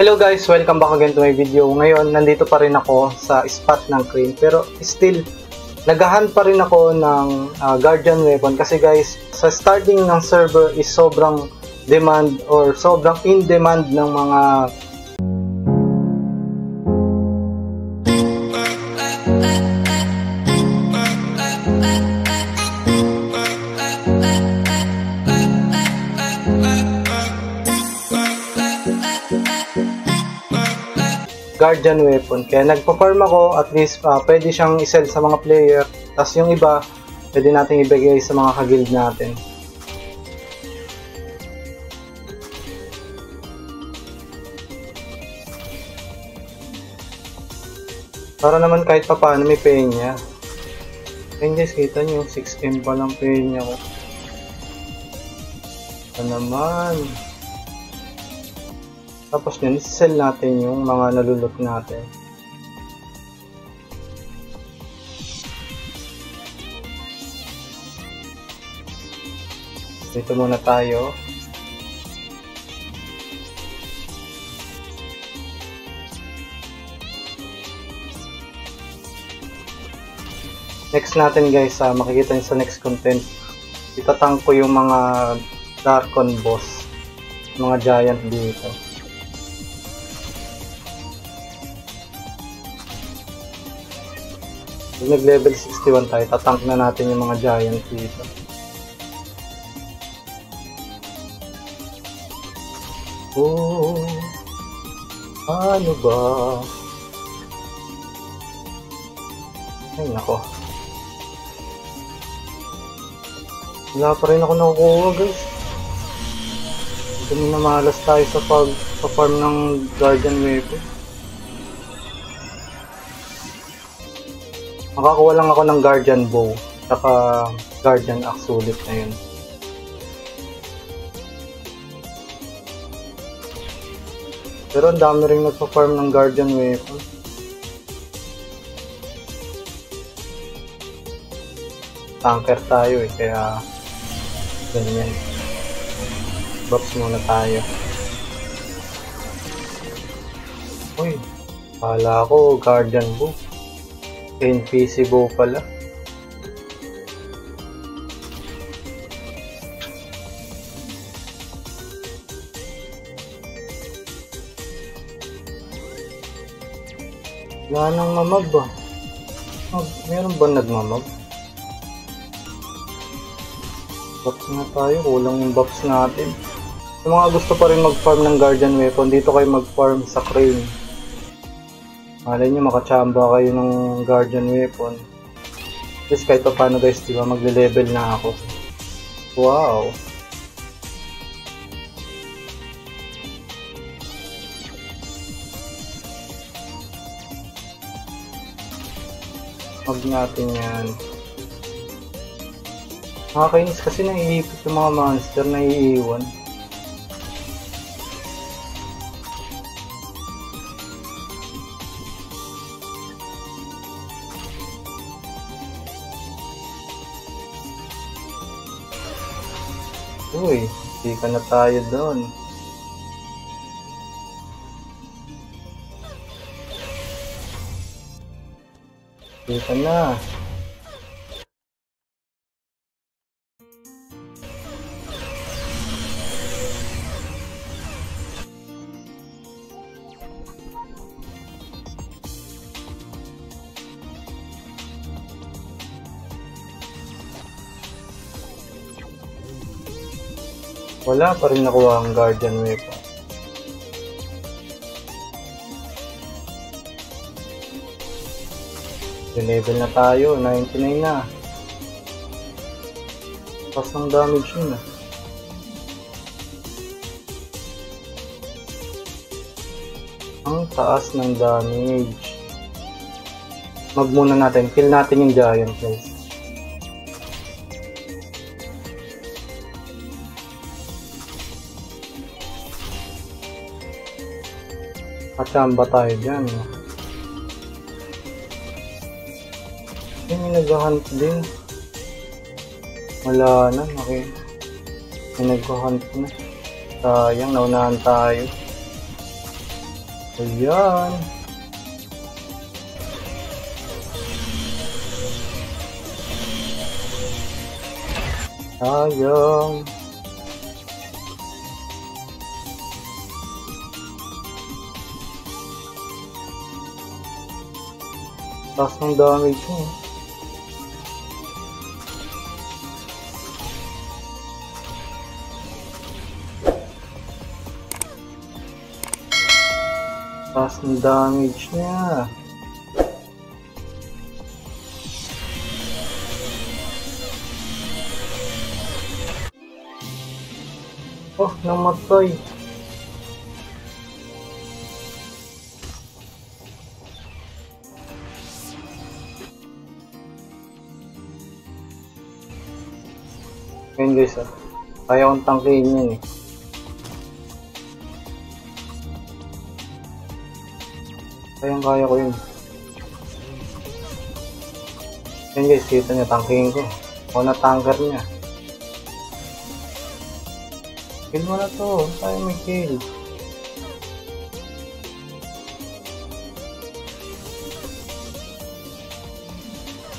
Hello guys, welcome back again to my video. Ngayon, nandito pa rin ako sa spot ng crane. Pero still, nagahan pa rin ako ng uh, guardian weapon. Kasi guys, sa starting ng server is sobrang demand or sobrang in demand ng mga guardian weapon. Kaya nagpa-farm ako, at least uh, pwede siyang isell sa mga player. Tapos yung iba, pwede nating ibigay sa mga kaguild natin. Para naman kahit pa paano may penya. Ayun guys, kita nyo, 6M pa lang penya ko. Ito naman. Tapos yun, sell natin yung mga nalulot natin. Dito muna tayo. Next natin guys, uh, makikita nyo sa next content, itatang ko yung mga Darkon boss, mga giant dito. Pag nag-level 61 tayo, tatank na natin yung mga giant dito. Oh, ano ba? Ay, nako. Wala pa rin ako nakukuha, guys. Dami na malas tayo sa pag-farm ng Guardian Weapon. Makakuha lang ako ng Guardian Bow, saka Guardian Axe ulit na yun. Pero ang dami rin nagpa-farm ng Guardian Weapon. Tanker tayo eh, kaya ganyan. Buffs muna tayo. Uy, pala ako Guardian Bow. NPC bow pala. Wala nang mamag ba? Oh, meron ba nagmamag? Buffs na tayo, kulang yung buffs natin. Sa mga gusto pa rin mag-farm ng Guardian Weapon, dito kayo mag-farm sa Crane. Malay nyo makachamba kayo ng guardian weapon. Just kahit pa paano guys, di ba magle-level na ako. Wow! Huwag natin yan. Nakakainis kasi naiipit yung mga monster na iiwan. Uy, hindi ka na tayo doon. Hindi ka na. Wala pa rin nakuha ang Guardian Weapon. level na tayo, 99 na. Pas ng damage yun ah. Ang taas ng damage. Mag muna natin, kill natin yung giant guys. Kachamba tayo dyan. Yung may nag-hunt din. Wala na. Okay. May nag-hunt na. Sayang, naunahan tayo. Ayan. Sayang. Ng damage mo. Taas ng damage niya. Oh, namatay. Ayun guys ah. Kaya kong tangkihin yun eh. Kayang kaya ko yun. Ayun guys, kita niya tangkihin ko. Ako na tanker niya. Kill mo na to. Tayo may kill.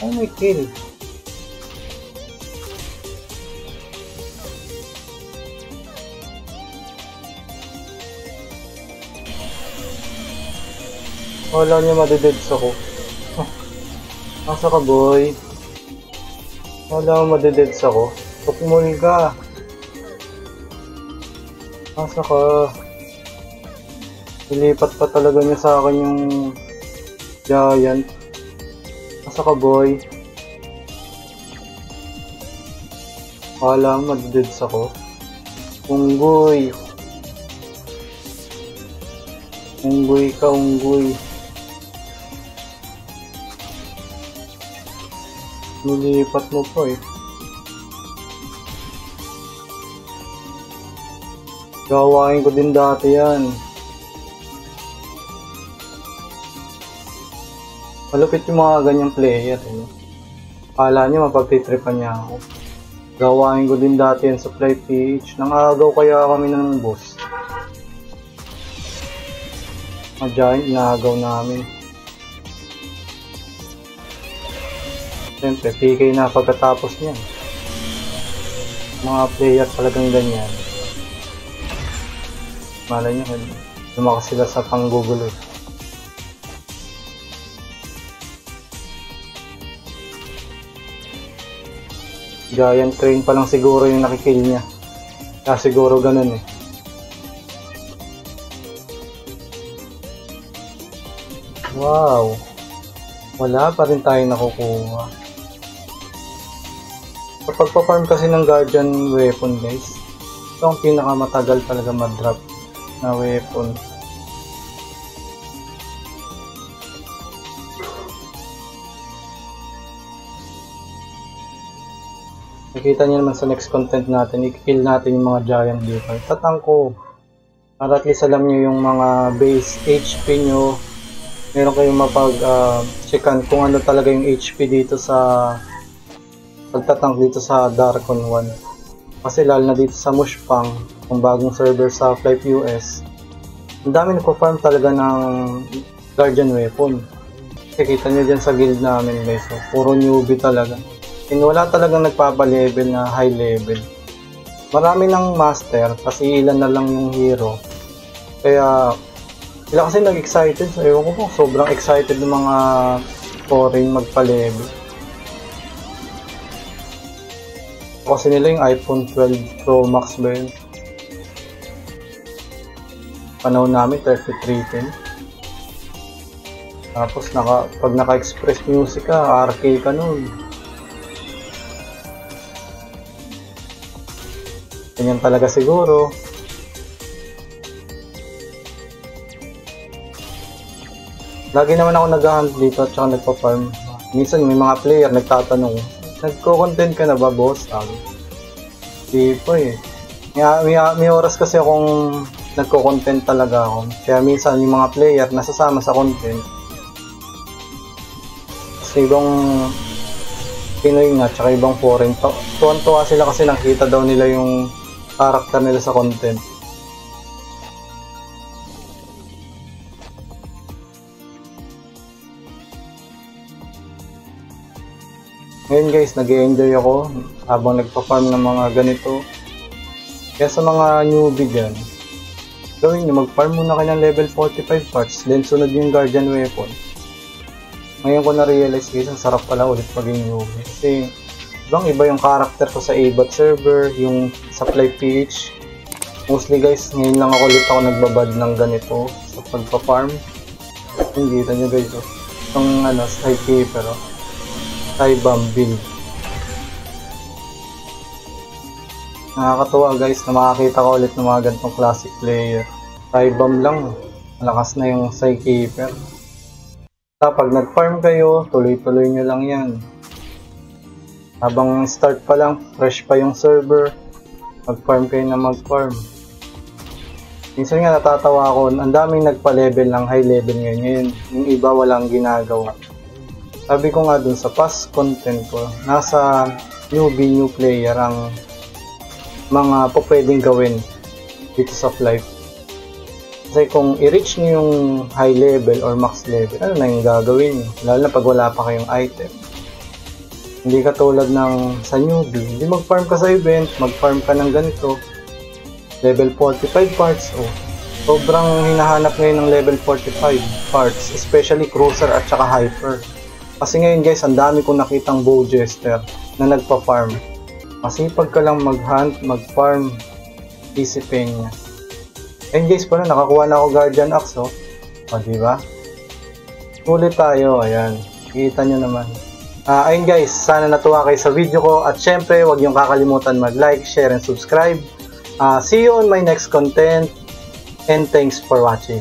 Tayo may kill. Wala niya madededs ako. Nasa ka boy? Wala mo madededs ako. Tukmul ka. Nasa ka? Ilipat pa talaga niya sa akin yung giant. Nasa ka boy? Wala mo madededs ako. Unggoy. Unggoy ka, unggoy. Nilipat mo pa eh. Gawain ko din dati yan. Malupit yung mga ganyang player eh. Kala niya mapagtitripan niya ako. Gawain ko din dati yan sa Fly PH. Nangagaw kaya kami ng boss. Mga giant inagaw namin. Siyempre, PK na pagkatapos niyan. Mga player talagang ganyan. Malay nyo, lumakas sila sa panggugulo. eh. Giant train pa lang siguro yung nakikill niya. Kaya siguro ganun eh. Wow! Wala pa rin tayo nakukuha. Kapag pa-farm kasi ng Guardian weapon guys, ito ang pinakamatagal talaga mag-drop na weapon. Nakita niyo naman sa next content natin, i-kill natin yung mga giant dito. Tatangko. Para at least alam niyo yung mga base HP nyo. Meron kayong mapag uh, checkan kung ano talaga yung HP dito sa pagtatank dito sa Darkon 1. Kasi lalo na dito sa Mushpang, kung bagong server sa Flight US, ang dami nagpo-farm talaga ng Guardian Weapon. Kikita nyo dyan sa guild namin guys, so, puro newbie talaga. And wala talagang nagpapa-level na high level. Marami ng master, kasi ilan na lang yung hero. Kaya, sila kasi nag-excited, so ewan ko po, sobrang excited ng mga foreign magpa-level. Kasi nila yung iPhone 12 Pro Max ba yun? Panahon namin, 3310. Tapos, naka, pag naka-express music ka, RK ka nun. Ganyan talaga siguro. Lagi naman ako nag-hunt dito at saka nagpa-farm. Minsan may mga player nagtatanong, Nagko-content ka na ba, boss? Sabi. Di po eh. May, may, may oras kasi akong nagko-content talaga ako. Kaya minsan yung mga player nasasama sa content. Kasi ibang Pinoy nga, tsaka ibang foreign. Tuwan-tuwa sila kasi nakita daw nila yung karakter nila sa content. Ngayon guys, nag enjoy ako habang nagpa-farm ng mga ganito. Kaya sa mga newbie dyan, gawin nyo, mag-farm muna kayo ng level 45 parts, then sunod yung guardian weapon. Ngayon ko na-realize guys, ang sarap pala ulit maging newbie. Kasi, ibang iba yung character ko sa ABOT server, yung supply PH. Mostly guys, ngayon lang ako ulit ako nagbabad ng ganito sa pagpa-farm. Hindi, kita nyo guys, oh. Itong ano, side keeper, oh. Bomb build. Nakakatuwa guys na makakita ko ulit ng mga ganitong classic player. Side bomb lang, malakas na yung side keeper. Kapag nag-farm kayo, tuloy-tuloy nyo lang yan. Habang start pa lang, fresh pa yung server, mag-farm kayo na mag-farm. Minsan nga natatawa ako, ang daming nagpa-level ng high level ngayon, ngayon yung iba walang ginagawa. Sabi ko nga dun sa past content ko, nasa newbie new player ang mga po pwedeng gawin dito sa life. Kasi kung i-reach nyo yung high level or max level, ano na yung gagawin nyo? Lalo na pag wala pa kayong item. Hindi ka tulad ng sa newbie. Hindi mag-farm ka sa event, mag-farm ka ng ganito. Level 45 parts, oh. Sobrang hinahanap ngayon ng level 45 parts, especially cruiser at saka hyper. Kasi ngayon guys, ang dami kong nakitang bow jester na nagpa-farm. Masipag ka lang mag-hunt, mag-farm, isipin niya. And guys, pala nakakuha na ako Guardian Axe, oh. O, diba? Ulit tayo, ayan. Kita nyo naman. Ah, ayun guys, sana natuwa kayo sa video ko at syempre, huwag niyong kakalimutan mag-like, share, and subscribe. Ah, see you on my next content and thanks for watching.